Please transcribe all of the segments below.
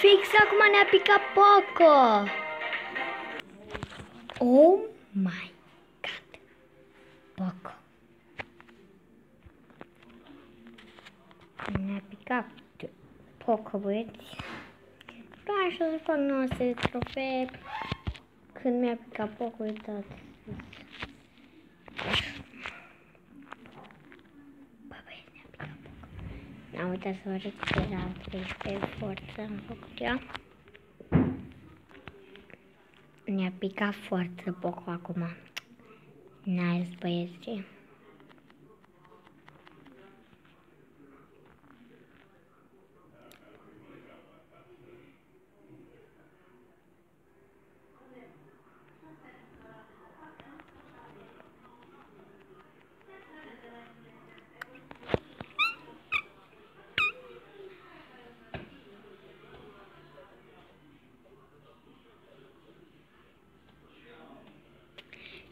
Fix acum ne-a picat Poco. Oh my god. Poco. Ne-a picat Poco, băieți. Vreau să fac 900 de trofee. Când mi-a picat Poco, uitați. Am uitat să vă arăt că era 13 forță am făcut eu. Ne-a picat foarte Poco acum. Nice băieți.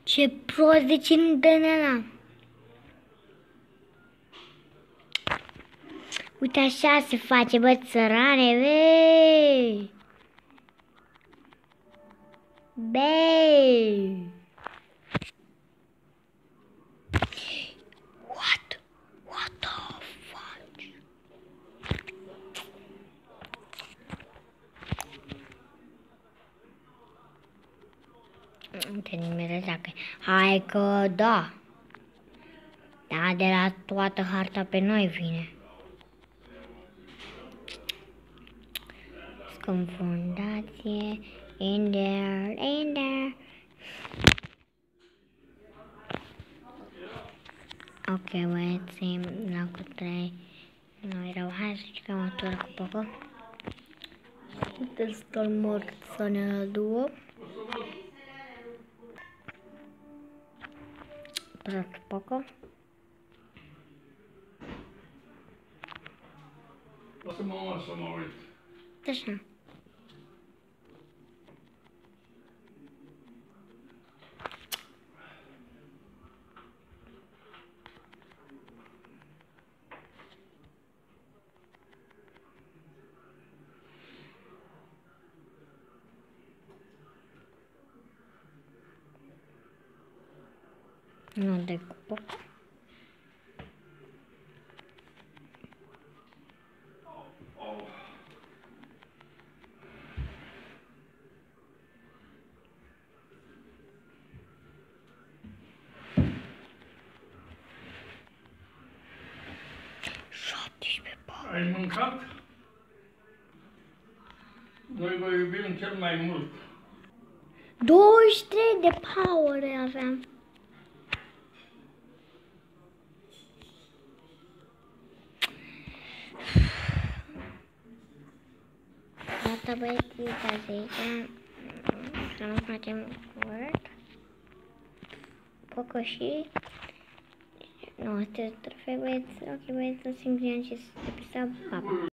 Ce prost de ce nu dă ăla. Uite așa se face, bă, țărane, băi. Băi. Te nimeresc dacă... Hai că da. Da, de la toată harta pe noi vine. Sconfundație. In there, in there. Ok, băieți, la cu 3. Nu erau. Hai să jucăm o tură cu Poco. Destul mort să ne duo. Prost Poco. Lasă-mă mă să mă uit. Nu de cu Poco. șaptesprezece Poco. Ai mâncat? Noi vă iubim cel mai mult. 23 de power aveam. Gata băieți, uitați aici. Să nu facem word. Poco și... Nu, astea trofei băieți. Ok băieți, o singur și episod. Pa, pa.